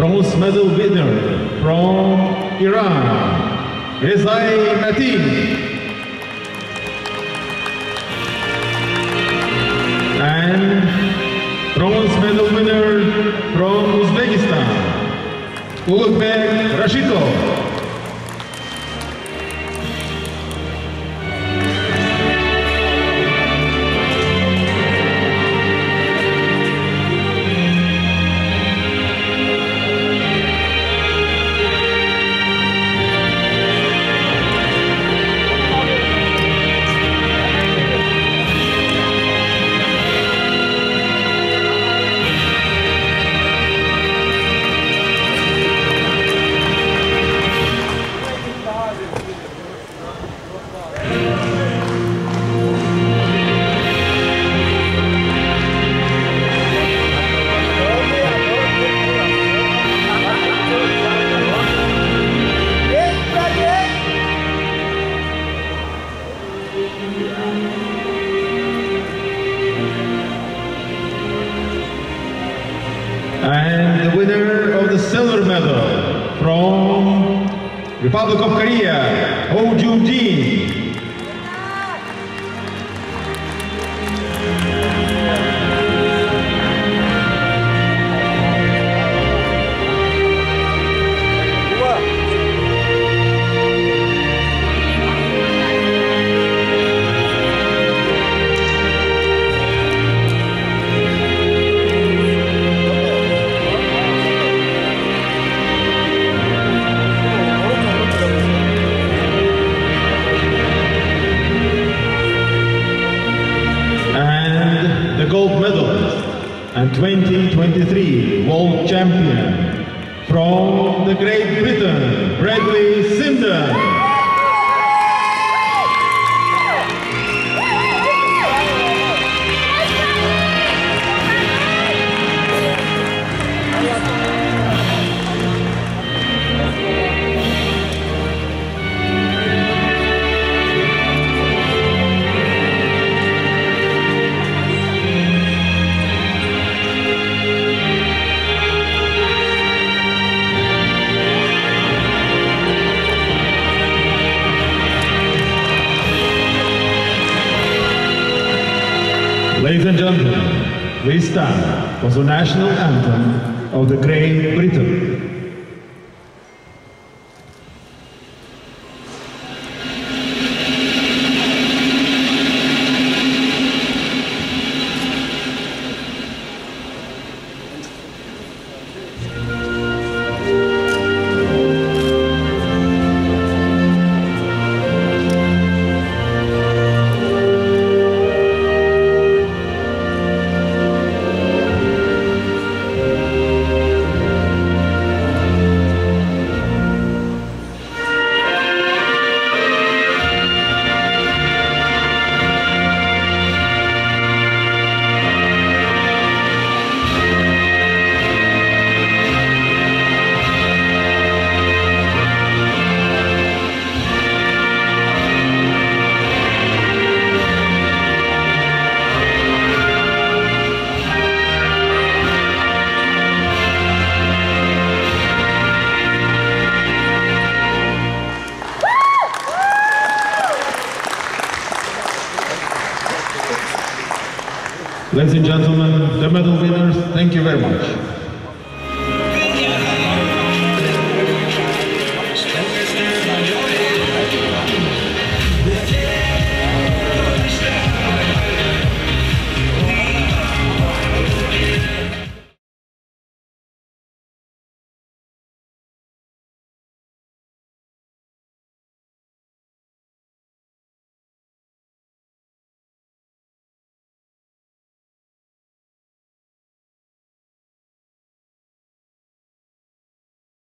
bronze medal winner from Iran, Rezaei Matin. And bronze medal winner from Uzbekistan, Ulugbek Rashitov. And the winner of the silver medal from Republic of Korea, Ho Jun Jin. And 2023 world champion from the Great Britain, Bradly Sinden. Ladies and gentlemen, please stand for the national anthem of the Great Britain. Ladies and gentlemen, the medal winners, thank you very much.